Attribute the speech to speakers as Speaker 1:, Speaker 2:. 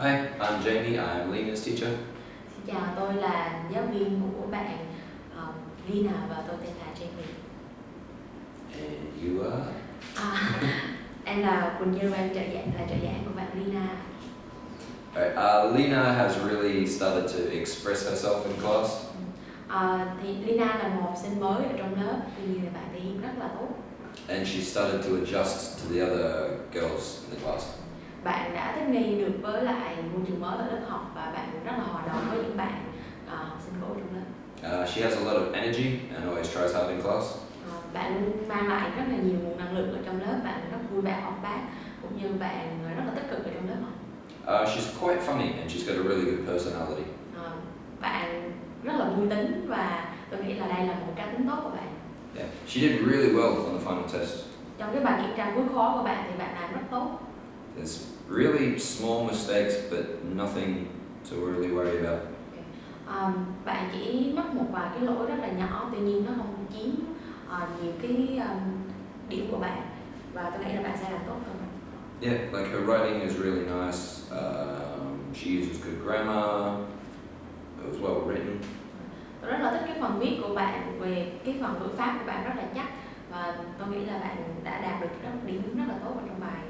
Speaker 1: Hi, I'm Jamie. I'm Lena's teacher.
Speaker 2: Xin chào, tôi là giáo viên của bạn uh, Lina và tôi tên là Jamie.
Speaker 1: And you are?
Speaker 2: À, em là Quỳnh Như, em trợ giảng là trợ giảng của bạn Lina.
Speaker 1: Alright, uh, Lena has really started to express herself in class.
Speaker 2: À, thì Lina là một học sinh mới ở trong lớp, tuy nhiên là bạn thể hiện rất là tốt.
Speaker 1: And she started to adjust to the other girls in the class.
Speaker 2: Nghi được với lại môi trường mới ở lớp học và bạn rất là hòa đồng với những bạn ờ, học sinh cũ trong lớp.
Speaker 1: Uh, she has a lot of energy and always tries hard in class.
Speaker 2: Ờ, bạn mang lại rất là nhiều nguồn năng lượng ở trong lớp, bạn rất vui vẻ học bác cũng như bạn rất là tích cực ở trong lớp học.
Speaker 1: Uh, she's quite funny and she's got a really good personality.
Speaker 2: Ờ, bạn rất là vui tính và tôi nghĩ là đây là một cá tính tốt của bạn.
Speaker 1: Yeah, she did really well on the final test.
Speaker 2: Trong cái bài kiểm tra cuối khó của bạn thì bạn làm rất tốt.
Speaker 1: There's really small mistakes, but nothing to really worry about.
Speaker 2: Ờ, bạn chỉ mắc một vài cái lỗi rất là nhỏ, tuy nhiên nó không chiếm ờ, nhiều cái ờ, điểm của bạn và tôi nghĩ là bạn sẽ làm tốt hơn.
Speaker 1: Yeah, like her writing is really nice. Um, she uses good grammar. It was well written.
Speaker 2: Tôi rất là thích cái phần viết của bạn về cái phần ngữ pháp của bạn rất là chắc và tôi nghĩ là bạn đã đạt được rất điểm rất là tốt ở trong bài.